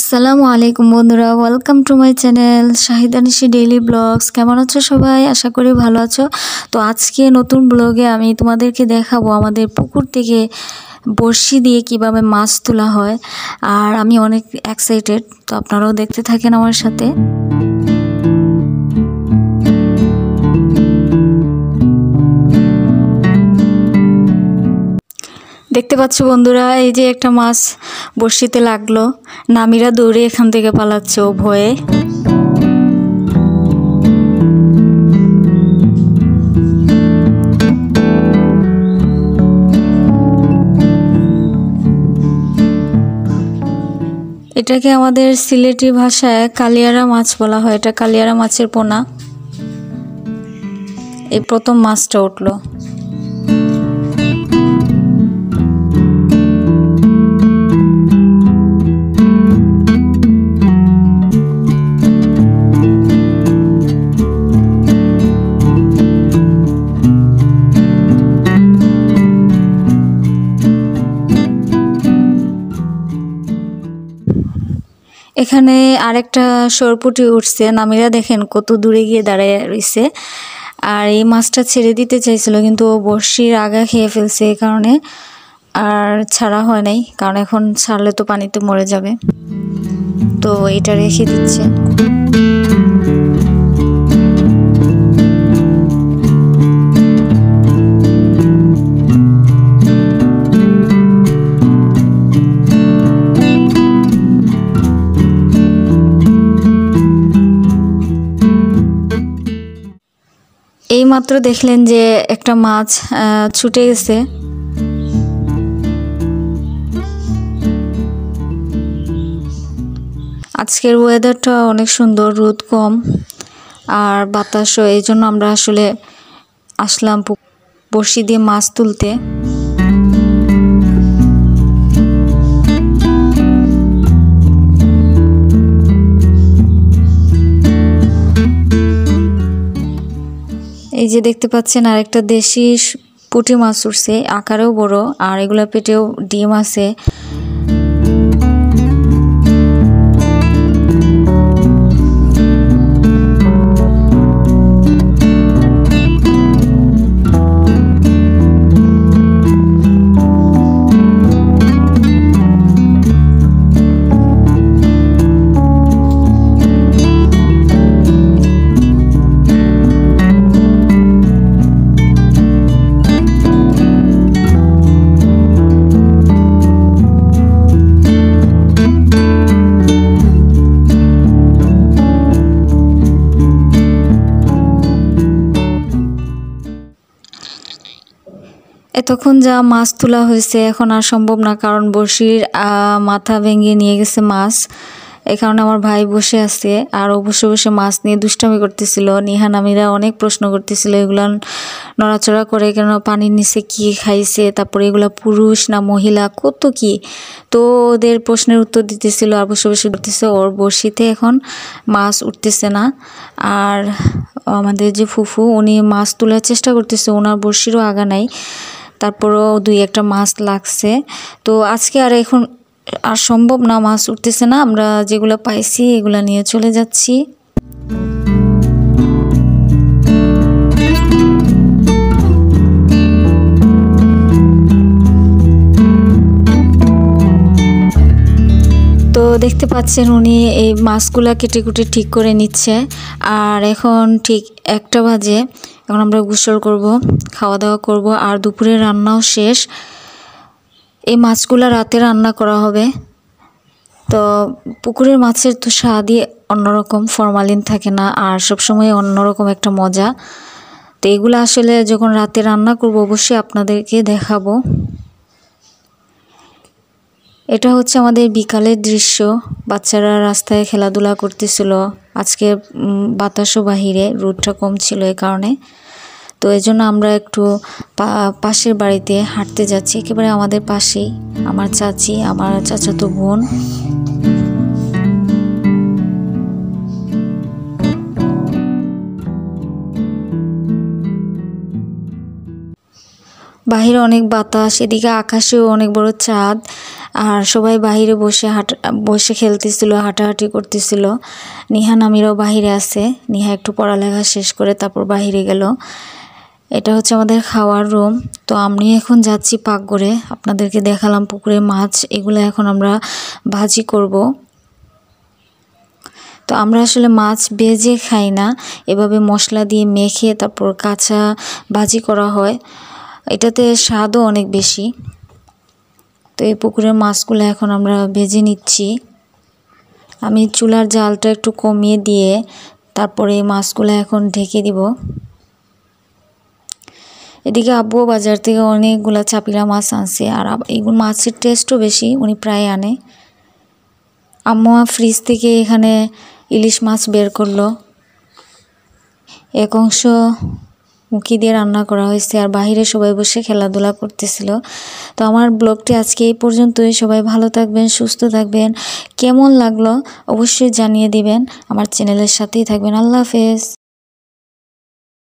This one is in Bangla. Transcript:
আসসালামু আলাইকুম বন্ধুরা welcome to my channel Shahidanishi daily vlogs কেমন আছো সবাই? আশা করি ভালো আছো। তো আজকে নতুন ব্লগে আমি তোমাদেরকে দেখাবো আমাদের পুকুর থেকে বড়শি দিয়ে কীভাবে মাছ তোলা হয়। আর আমি অনেক এক্সাইটেড তো আপনারাও দেখতে থাকেন আমার সাথে। দেখতে পাচ্ছ বন্ধুরা, এই যে একটা মাছ বড়শিতে লাগল। নামিরা দৌড়ে এখান থেকে পালাচ্ছে ও ভয়ে। এটাকে আমাদের সিলেটি ভাষায় কালিয়ারা মাছ বলা হয়। এটা কালিয়ারা মাছের পোনা। এই প্রথম মাছটা উঠল। এখানে আরেকটা সরপুটি উঠছে। নামিরা দেখেন কত দূরে গিয়ে দাঁড়ায় রয়েছে আর এই মাছটা ছেড়ে দিতে চাইছিল, কিন্তু ও বর্ষির আগা খেয়ে ফেলছে এই কারণে। আর ছাড়া হয় নাই, কারণ এখন ছাড়লে তো পানিতে মরে যাবে। তো এটা রেখে দিচ্ছে। মাত্র দেখলেন যে একটা মাছ ছুটে গেছে। আজকের ওয়েদারটা অনেক সুন্দর, রোদ কম আর বাতাসও, এই জন্য আমরা আসলে আসলাম বড়শি দিয়ে মাছ তুলতে। এই যে দেখতে পাচ্ছেন আরেকটা দেশি পুঁটি মাছ উঠছে, আকারেও বড়, আর এগুলো পেটেও ডিম আছে। এতক্ষণ যা মাছ তোলা হয়েছে এখন আর সম্ভব না, কারণ বসির মাথা ভেঙে নিয়ে গেছে মাছ। এই কারণে আমার ভাই বসে আছে আর ও বসে বসে মাছ নিয়ে দুষ্টামি করতেছিল। নিহান নামিরা অনেক প্রশ্ন করতেছিল, এগুলো নড়াচড়া করে কেন পানির নিচে কি খাইছে, তারপরে এগুলো পুরুষ না মহিলা, কত কি? তো ওদের প্রশ্নের উত্তর দিতেছিল আর বসে বসে করতেছে ওর বসিতে এখন মাছ উঠতেছে না। আর আমাদের যে ফুফু, উনি মাছ তোলার চেষ্টা করতেছে, ওনার বড়শিরও আগা নাই। তারপরও দুই একটা মাছ লাগছে। তো আজকে আর এখন আর সম্ভব না, মাছ উঠতেছে না। আমরা যেগুলো পাইছি এগুলো নিয়ে চলে যাচ্ছি। তো দেখতে পাচ্ছেন উনি এই মাছগুলা কেটে কুটে ঠিক করে নিচ্ছে। আর এখন ঠিক একটা বাজে। এখন আমরা গোসল করব খাওয়া দাওয়া করব, আর দুপুরে রান্নাও শেষ। এই মাছগুলো রাতে রান্না করা হবে। তো পুকুরের মাছের তো স্বাদই অন্যরকম, ফরমালিন থাকে না, আর সবসময় অন্যরকম একটা মজা। তো এগুলো আসলে যখন রাতে রান্না করব, অবশ্যই আপনাদেরকে দেখাবো। এটা হচ্ছে আমাদের বিকালের দৃশ্য। বাচ্চারা রাস্তায় খেলাধুলা করতেছিল। আজকে বাতাসও বাহিরে, রোদটা কম ছিল এই কারণে। তো এই জন্য আমরা একটু পাশের বাড়িতে হাঁটতে যাচ্ছি। একেবারে আমাদের পাশেই। আমার চাচি, আমার চাচাতো বোন। বাহিরে অনেক বাতাস, এদিকে আকাশেও অনেক বড় চাঁদ। আর সবাই বাহিরে বসে হাঁটা, বসে খেলতেছিল, হাঁটাহাঁটি করতেছিল। নিহা নামিরাও বাহিরে আছে। নিহা একটু পড়ালেখা শেষ করে তারপর বাহিরে গেল। এটা হচ্ছে আমাদের খাওয়ার রুম। তো আমি এখন যাচ্ছি পাকঘরে। আপনাদেরকে দেখালাম পুকুরে মাছ। এগুলো এখন আমরা ভাজি করব। তো আমরা আসলে মাছ ভেজে খাই না। এভাবে মশলা দিয়ে মেখে তারপর কাঁচা ভাজি করা হয়। এটাতে স্বাদও অনেক বেশি। তো এই পুকুরের মাছগুলো এখন আমরা ভেজে নিচ্ছি। আমি চুলার জালটা একটু কমিয়ে দিয়ে তারপরে এই মাছগুলো এখন ঢেকে দিব। এদিকে আব্বু বাজার থেকে অনেকগুলা চাপিলা মাছ আনছে আর এইগুলো মাছের টেস্টও বেশি, উনি প্রায় আনে। আম্মু ফ্রিজ থেকে এখানে ইলিশ মাছ বের করল। এক অংশ মুখি দিয়ে রান্না করা হয়েছে আর বাহিরে সবাই বসে খেলাধুলা করতেছিল। তো আমার ব্লগটি আজকে এই পর্যন্তই। সবাই ভালো থাকবেন, সুস্থ থাকবেন। কেমন লাগল অবশ্যই জানিয়ে দিবেন। আমার চ্যানেলের সাথেই থাকবেন। আল্লাহ হাফেজ।